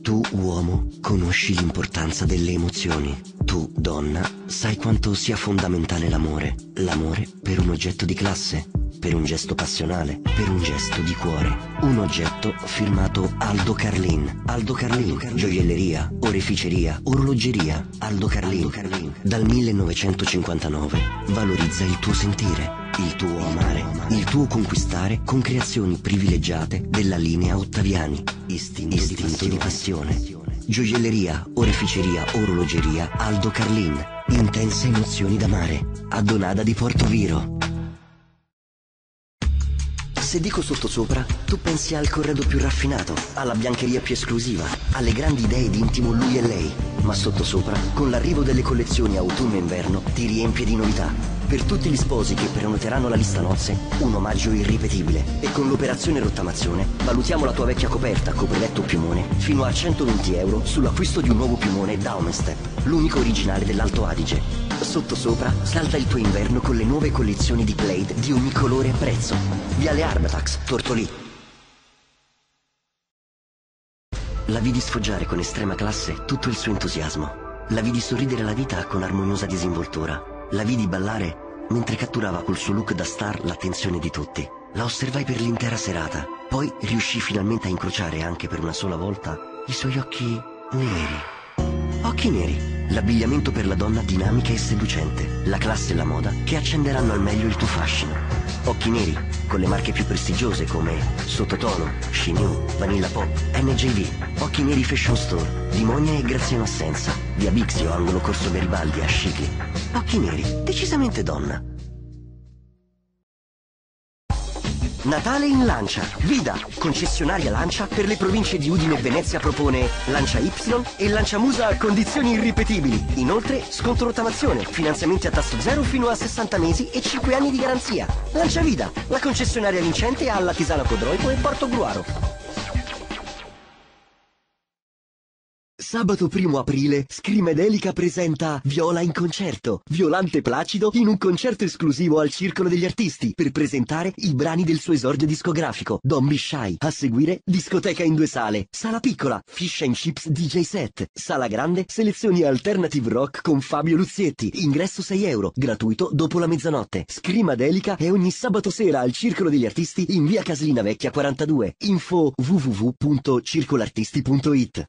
Tu, uomo, conosci l'importanza delle emozioni. Tu, donna, sai quanto sia fondamentale l'amore. L'amore per un oggetto di classe, per un gesto passionale, per un gesto di cuore. Un oggetto firmato Aldo Carlin. Aldo Carlin, gioielleria, oreficeria, orologeria. Aldo Carlin. Dal 1959 valorizza il tuo sentire, il tuo amare, il tuo conquistare con creazioni privilegiate della linea Ottaviani. Istinto, Istinto di passione. Gioielleria, oreficeria, orologeria, Aldo Carlin. Intense emozioni d'amare. A Donada di Portoviro. Se dico sottosopra, tu pensi al corredo più raffinato, alla biancheria più esclusiva, alle grandi idee di intimo lui e lei. Ma sottosopra, con l'arrivo delle collezioni autunno e inverno, ti riempie di novità. Per tutti gli sposi che prenoteranno la lista nozze, un omaggio irripetibile. E con l'operazione rottamazione, valutiamo la tua vecchia coperta, copriletto piumone, fino a 120 euro sull'acquisto di un nuovo piumone Daumestep, l'unico originale dell'Alto Adige. Sottosopra, salta il tuo inverno con le nuove collezioni di Blade di ogni colore e prezzo. Viale Arbatax, Tortolì. La vidi sfoggiare con estrema classe tutto il suo entusiasmo. La vidi sorridere alla vita con armoniosa disinvoltura. La vidi ballare mentre catturava col suo look da star l'attenzione di tutti. La osservai per l'intera serata. Poi riuscì finalmente a incrociare anche per una sola volta i suoi occhi neri. Occhi neri. L'abbigliamento per la donna dinamica e seducente. La classe e la moda che accenderanno al meglio il tuo fascino. Occhi neri, con le marche più prestigiose come Sottotono, Shinu, Vanilla Pop, NJV. Occhi neri Fashion Store, Limonia e Graziano Assenza. Via Bixio, angolo Corso Garibaldi a Scicli. Occhi neri, decisamente donna. Natale in Lancia. Vida, concessionaria Lancia per le province di Udine e Venezia propone Lancia Y e Lancia Musa a condizioni irripetibili. Inoltre, sconto rottamazione, finanziamenti a tasso zero fino a 60 mesi e 5 anni di garanzia. Lancia Vida, la concessionaria vincente alla Tisana Codroico e Porto Gruaro. Sabato 1 aprile, Scrimedelica presenta Viola in concerto, Violante Placido in un concerto esclusivo al Circolo degli Artisti per presentare i brani del suo esordio discografico. Don't Be. A seguire, discoteca in due sale. Sala piccola, Fish and Chips DJ set. Sala grande, selezioni alternative rock con Fabio Luzietti. Ingresso 6 euro, gratuito dopo la mezzanotte. Scrimadelica è ogni sabato sera al Circolo degli Artisti in via Caslina Vecchia 42. Info www.circolartisti.it